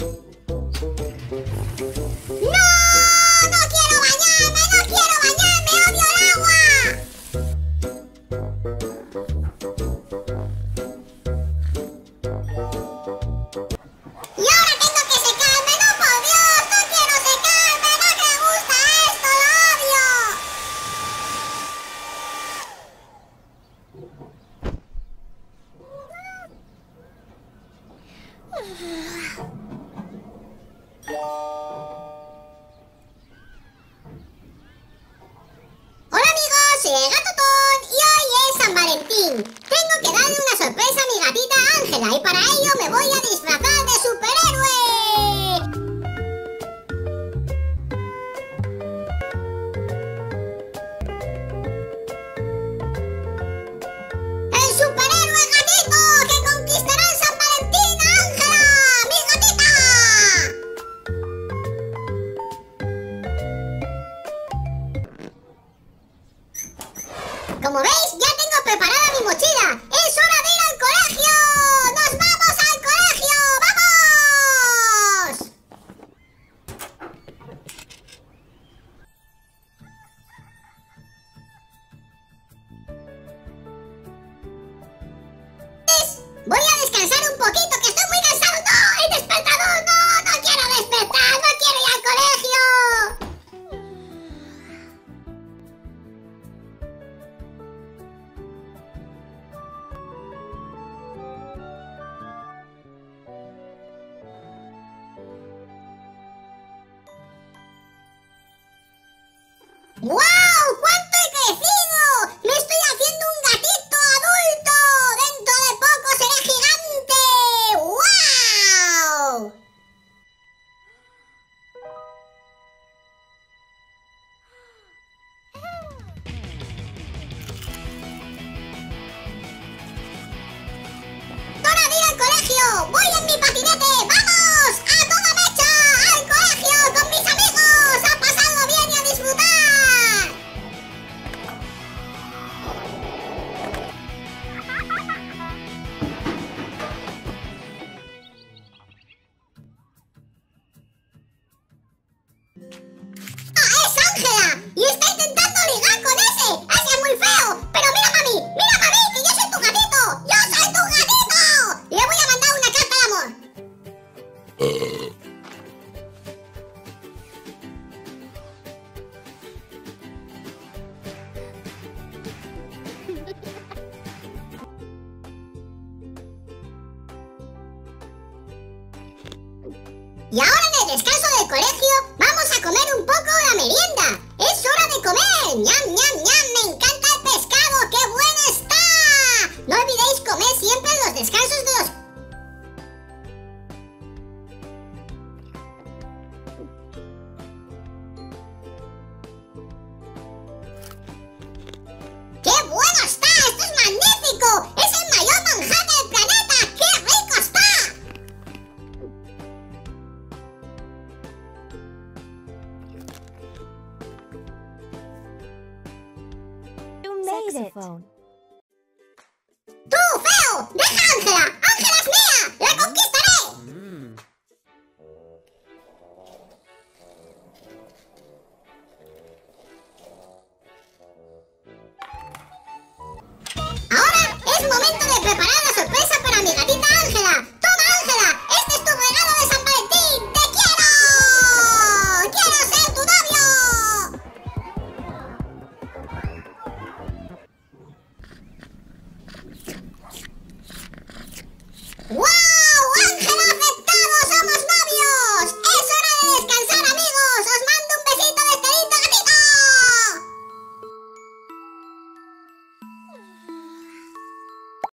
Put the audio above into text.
Música Como veis, ya tengo preparada mi mochila. Y ahora en el descanso del colegio vamos a comer un poco la merienda. ¡Es hora de comer! ¡Ñam, ñam, ñam! ¡Me encanta el pescado! ¡Qué bueno está! No olvidéis comer siempre en los descansos de saxophone. ¡Tú, feo! ¡Deja Ángela! ¡Ángela es mía! ¡La conquistaré! Mm.